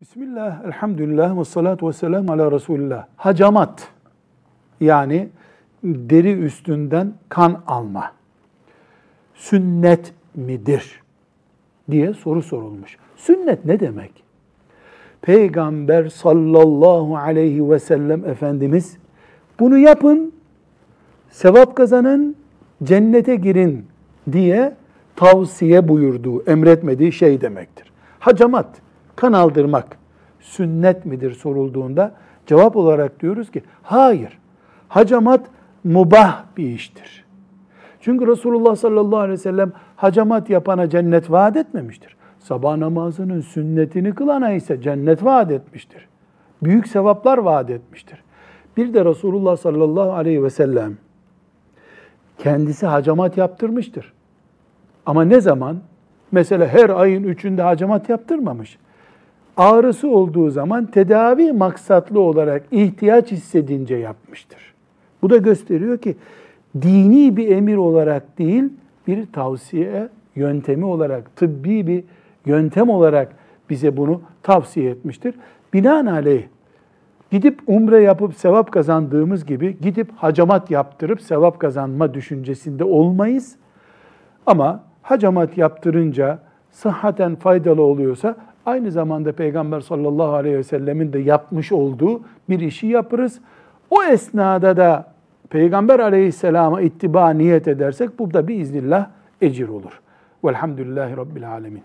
Bismillah, elhamdülillah ve salatu ve selamu ala Resulillah. Hacamat yani deri üstünden kan alma sünnet midir diye soru sorulmuş. Sünnet ne demek? Peygamber sallallahu aleyhi ve sellem Efendimiz bunu yapın, sevap kazanın, cennete girin diye tavsiye buyurduğu, emretmediği şey demektir. Hacamat, kan aldırmak sünnet midir sorulduğunda cevap olarak diyoruz ki hayır. Hacamat mubah bir iştir. Çünkü Resulullah sallallahu aleyhi ve sellem hacamat yapana cennet vaat etmemiştir. Sabah namazının sünnetini kılana ise cennet vaat etmiştir. Büyük sevaplar vaat etmiştir. Bir de Resulullah sallallahu aleyhi ve sellem kendisi hacamat yaptırmıştır. Ama ne zaman? Mesela her ayın üçünde hacamat yaptırmamış. Ağrısı olduğu zaman tedavi maksatlı olarak ihtiyaç hissedince yapmıştır. Bu da gösteriyor ki dini bir emir olarak değil, bir tavsiye yöntemi olarak, tıbbi bir yöntem olarak bize bunu tavsiye etmiştir. Binaenaleyh gidip umre yapıp sevap kazandığımız gibi gidip hacamat yaptırıp sevap kazanma düşüncesinde olmayız. Ama hacamat yaptırınca sıhhaten faydalı oluyorsa aynı zamanda Peygamber sallallahu aleyhi ve sellemin de yapmış olduğu bir işi yaparız. O esnada da Peygamber aleyhisselama ittiba niyet edersek bu da biiznillah ecir olur. Velhamdülillahi Rabbil alemin.